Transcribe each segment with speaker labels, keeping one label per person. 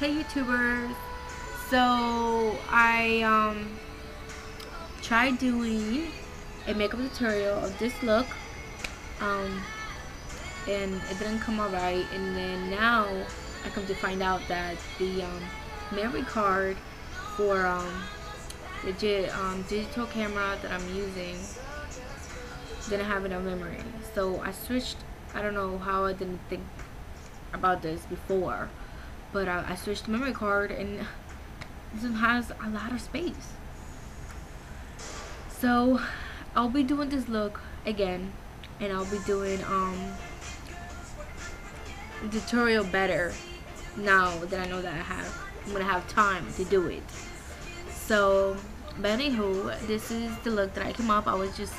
Speaker 1: hey YouTubers. So I um tried doing a makeup tutorial of this look. Um and it didn't come out right and then now I come to find out that the um, memory card for um, the um, digital camera that I'm using didn't have enough memory so I switched I don't know how I didn't think about this before but I, I switched the memory card and this has a lot of space. So I'll be doing this look again and I'll be doing um tutorial better now that I know that I have I'm gonna have time to do it. So but anywho this is the look that I came up. I was just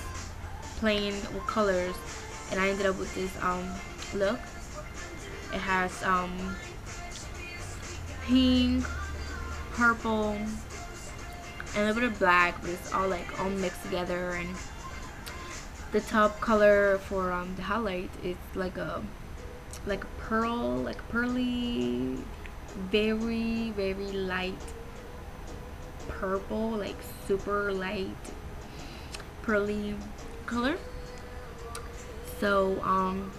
Speaker 1: playing with colors and I ended up with this um look. It has um pink purple and a little bit of black but it's all like all mixed together and the top color for um the highlight is like a like a pearl, like pearly, very, very light purple, like super light pearly color. So, um,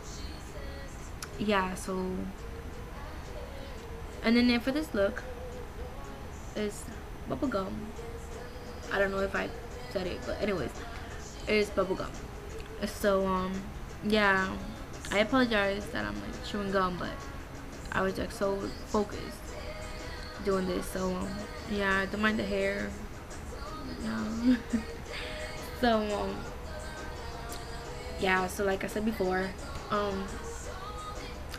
Speaker 1: yeah, so, and then for this look is bubblegum. I don't know if I said it, but anyways, it is bubblegum. So, um, yeah I apologize that I'm like chewing gum, but I was like so focused doing this. So um, yeah, don't mind the hair. So um, yeah. So like I said before, um,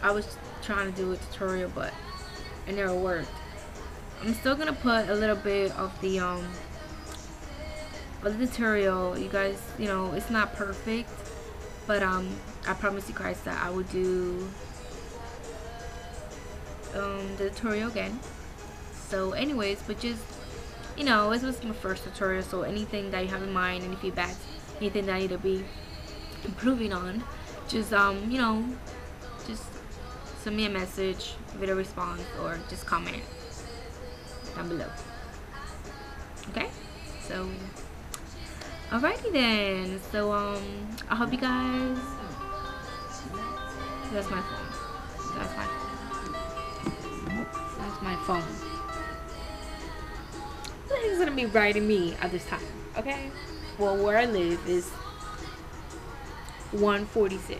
Speaker 1: I was trying to do a tutorial, but it never worked. I'm still gonna put a little bit of the um of the tutorial. You guys, you know, it's not perfect but um, I promise you guys that I will do um, the tutorial again. So anyways, but just, you know, this was my first tutorial, so anything that you have in mind, any feedback, anything that I need to be improving on, just, um, you know, just send me a message, with a response, or just comment down below. Okay? So, Alrighty then. So um I hope you guys That's my phone. That's my phone. That's my phone. Is gonna be writing me at this time? Okay? Well where I live is 146.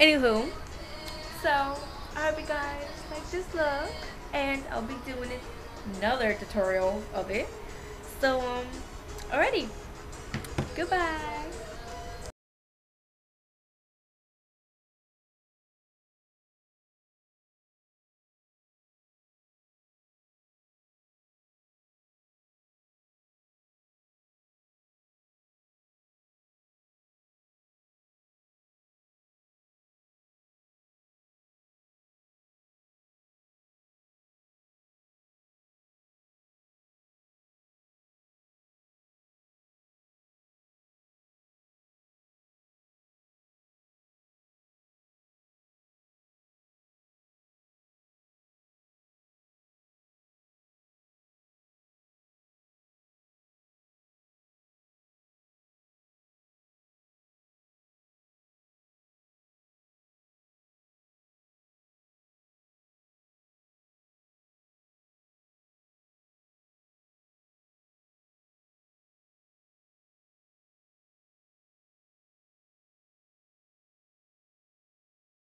Speaker 1: Anywho, so I hope you guys like this look and I'll be doing another tutorial of it. So um Alrighty. Goodbye.